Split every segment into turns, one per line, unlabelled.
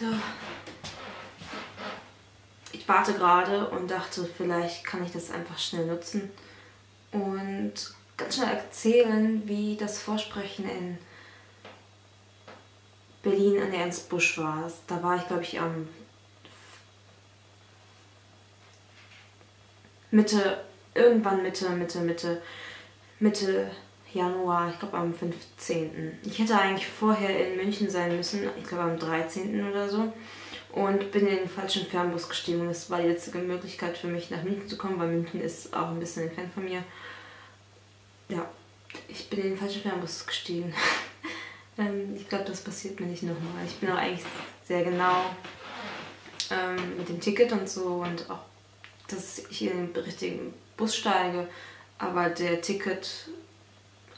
So. Ich warte gerade und dachte, vielleicht kann ich das einfach schnell nutzen und ganz schnell erzählen, wie das Vorsprechen in Berlin an der Ernst Busch war. Da war ich, glaube ich, am Mitte, irgendwann Mitte, Mitte, Mitte, Mitte Januar, ich glaube am 15. Ich hätte eigentlich vorher in München sein müssen, ich glaube am 13. oder so. Und bin in den falschen Fernbus gestiegen. Das war die letzte Möglichkeit für mich, nach München zu kommen, weil München ist auch ein bisschen entfernt von mir. Ja, ich bin in den falschen Fernbus gestiegen. ähm, ich glaube, das passiert mir nicht nochmal. Ich bin auch eigentlich sehr genau ähm, mit dem Ticket und so und auch, dass ich in den richtigen Bus steige. Aber der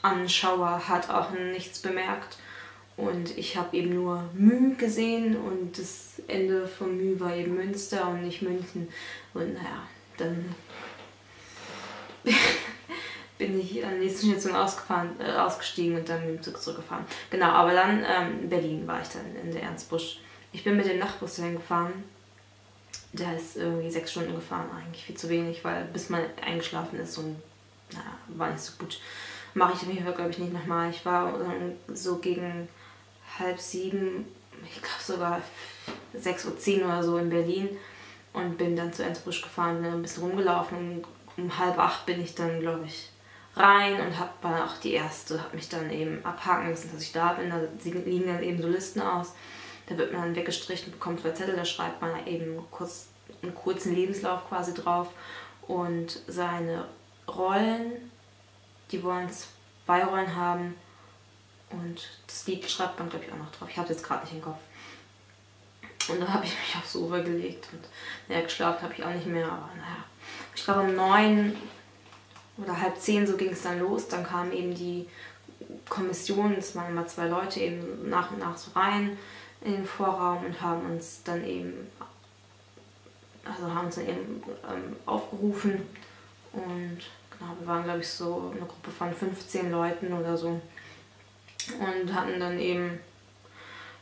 Ticket-Anschauer hat auch nichts bemerkt. Und ich habe eben nur Mü gesehen und das Ende von Mü war eben Münster und nicht München. Und naja, dann bin ich an der nächsten Station ausgefahren, äh, ausgestiegen und dann mit dem Zug zurückgefahren. Genau, aber dann ähm, in Berlin war ich dann in der Ernstbusch. Ich bin mit dem Nachtbus dahin gefahren. Der ist irgendwie sechs Stunden gefahren, eigentlich viel zu wenig, weil bis man eingeschlafen ist und naja, war nicht so gut. Mache ich auf jeden Fall, glaube ich, nicht nochmal. Ich war so gegen halb sieben, ich glaube sogar sechs Uhr zehn oder so in Berlin und bin dann zu Ernstbusch gefahren, bin ein bisschen rumgelaufen um halb acht bin ich dann, glaube ich, rein und habe dann auch die erste, habe mich dann eben abhaken müssen, dass ich da bin. Da liegen dann eben so Listen aus. Da wird man dann weggestrichen, bekommt zwei Zettel, da schreibt man eben kurz einen kurzen Lebenslauf quasi drauf und seine Rollen, die wollen zwei Rollen haben und das Lied schreibt man glaube ich auch noch drauf. Ich habe es jetzt gerade nicht im Kopf. Und dann habe ich mich aufs Sofa gelegt und naja, geschlafen habe ich auch nicht mehr, aber naja. Ich glaube um neun oder halb zehn so ging es dann los. Dann kam eben die Kommission, es waren immer zwei Leute eben nach und nach so rein in den Vorraum und haben uns dann eben, also haben uns dann eben ähm, aufgerufen und wir waren glaube ich so eine Gruppe von 15 Leuten oder so und hatten dann eben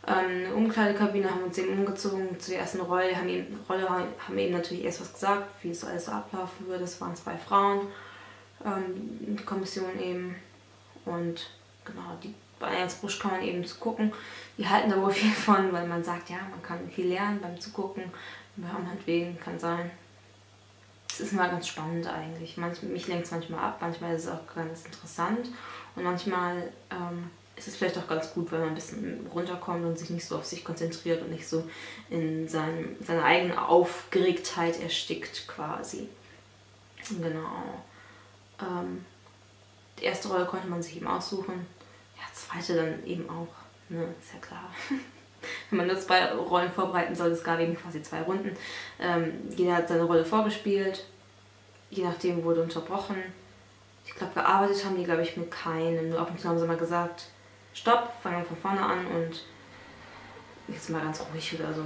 ähm, eine Umkleidekabine, haben uns eben umgezogen zur ersten Rolle, haben eben, Rolle, haben eben natürlich erst was gesagt, wie es alles so ablaufen würde. Es waren zwei Frauen ähm, die Kommission eben. Und genau, die bei Ernst Busch kann man eben zu gucken. Die halten da wohl viel von, weil man sagt, ja, man kann viel lernen beim Zugucken. Meinetwegen kann sein. Es ist mal ganz spannend eigentlich. Manch, mich lenkt es manchmal ab, manchmal ist es auch ganz interessant und manchmal ähm, ist es vielleicht auch ganz gut, wenn man ein bisschen runterkommt und sich nicht so auf sich konzentriert und nicht so in seinem, seiner eigenen Aufgeregtheit erstickt quasi. Genau. Ähm, die erste Rolle konnte man sich eben aussuchen. Ja, zweite dann eben auch. Ne, ist ja klar. Wenn man nur zwei Rollen vorbereiten soll, es gab eben quasi zwei Runden. Ähm, jeder hat seine Rolle vorgespielt. Je nachdem wurde unterbrochen. Ich glaube, gearbeitet haben die, glaube ich, mit keinem. Nur ab und zu haben sie mal gesagt, stopp, fangen wir von vorne an und jetzt mal ganz ruhig oder so.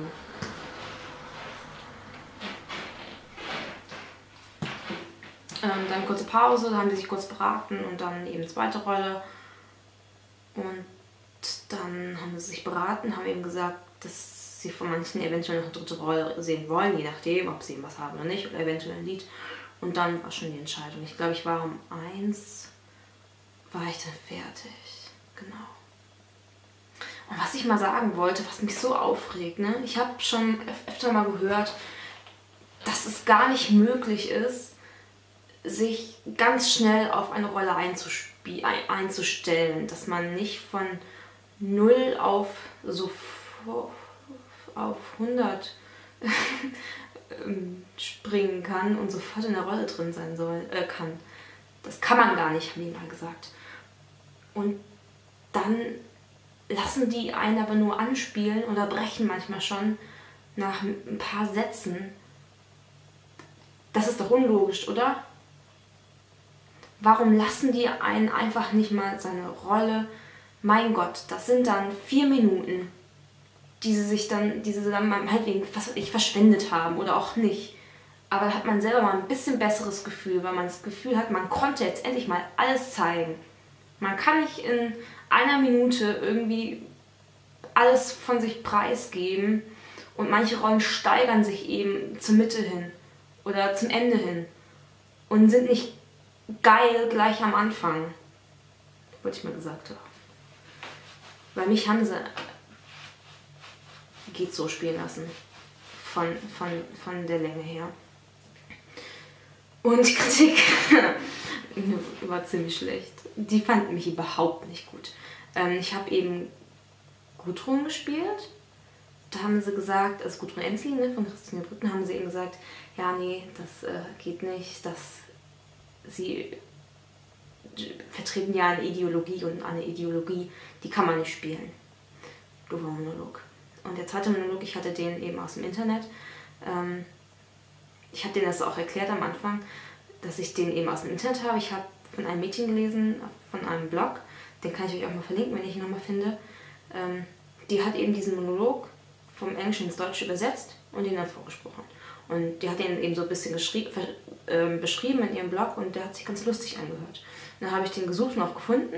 Ähm, dann kurze Pause, da haben die sich kurz beraten und dann eben zweite Rolle. Und dann haben sich beraten, haben eben gesagt, dass sie von manchen eventuell noch eine dritte Rolle sehen wollen, je nachdem, ob sie was haben oder nicht, oder eventuell ein Lied. Und dann war schon die Entscheidung. Ich glaube, ich war um eins, war ich dann fertig. Genau. Und was ich mal sagen wollte, was mich so aufregt, ne? ich habe schon öfter mal gehört, dass es gar nicht möglich ist, sich ganz schnell auf eine Rolle einzustellen, dass man nicht von 0 auf so auf 100 springen kann und sofort in der Rolle drin sein soll, äh, kann. Das kann man gar nicht, haben die mal gesagt. Und dann lassen die einen aber nur anspielen oder brechen manchmal schon nach ein paar Sätzen. Das ist doch unlogisch, oder? Warum lassen die einen einfach nicht mal seine Rolle? Mein Gott, das sind dann vier Minuten, die sie sich dann, die sie dann meinetwegen, verschwendet haben oder auch nicht. Aber da hat man selber mal ein bisschen besseres Gefühl, weil man das Gefühl hat, man konnte jetzt endlich mal alles zeigen. Man kann nicht in einer Minute irgendwie alles von sich preisgeben Und manche Rollen steigern sich eben zur Mitte hin oder zum Ende hin und sind nicht geil gleich am Anfang. Wollte ich mal gesagt haben. Bei mich haben sie geht so spielen lassen. Von, von, von der Länge her. Und die Kritik war ziemlich schlecht. Die fanden mich überhaupt nicht gut. Ähm, ich habe eben Gudrun gespielt. Da haben sie gesagt, also Gudrun Enzling ne, von Christine Brücken, haben sie eben gesagt, ja, nee, das äh, geht nicht, dass sie vertreten ja eine Ideologie und eine Ideologie, die kann man nicht spielen. Doofer Monolog. Und der zweite Monolog, ich hatte den eben aus dem Internet. Ähm, ich habe denen das auch erklärt am Anfang, dass ich den eben aus dem Internet habe. Ich habe von einem Mädchen gelesen, von einem Blog, den kann ich euch auch mal verlinken, wenn ich ihn nochmal finde. Ähm, die hat eben diesen Monolog vom Englischen ins Deutsche übersetzt und den dann vorgesprochen. Und die hat den eben so ein bisschen äh, beschrieben in ihrem Blog und der hat sich ganz lustig angehört. Dann habe ich den gesucht und auch gefunden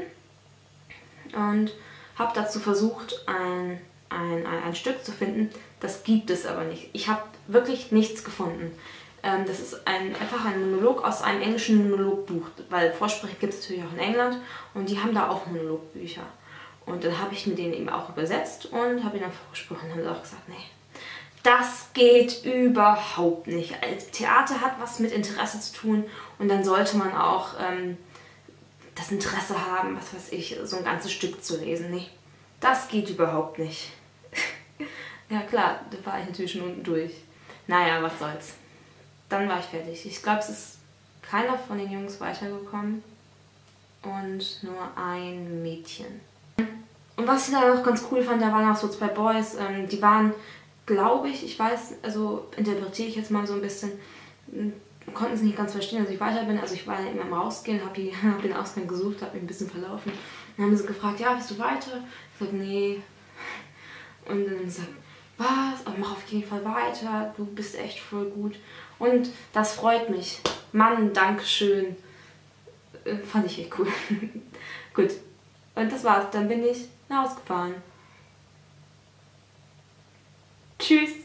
und habe dazu versucht, ein ein, ein, Stück zu finden. Das gibt es aber nicht. Ich habe wirklich nichts gefunden. Ähm, das ist ein, einfach ein Monolog aus einem englischen Monologbuch, weil Vorsprechen gibt es natürlich auch in England und die haben da auch Monologbücher. Und dann habe ich mir den eben auch übersetzt und habe ihn dann vorgesprochen und haben auch gesagt, nee, das geht überhaupt nicht. Theater hat was mit Interesse zu tun und dann sollte man auch ähm, das Interesse haben, was weiß ich, so ein ganzes Stück zu lesen. Nee, das geht überhaupt nicht. ja klar, da war ich natürlich schon unten durch. Naja, was soll's. Dann war ich fertig. Ich glaube, es ist keiner von den Jungs weitergekommen und nur ein Mädchen. Und was ich da noch ganz cool fand, da waren auch so zwei Boys, ähm, die waren, glaube ich, ich weiß, also interpretiere ich jetzt mal so ein bisschen, konnten es nicht ganz verstehen, dass ich weiter bin. Also ich war immer am Rausgehen, habe hab den Ausgang gesucht, habe mich ein bisschen verlaufen. Dann haben sie gefragt, ja, bist du weiter? Ich sage, nee. Und dann sagt, was? Aber mach auf jeden Fall weiter, du bist echt voll gut. Und das freut mich. Mann, Dankeschön. Äh, fand ich echt cool. gut. Und das war's. Dann bin ich nach Hause gefahren. Tschüss.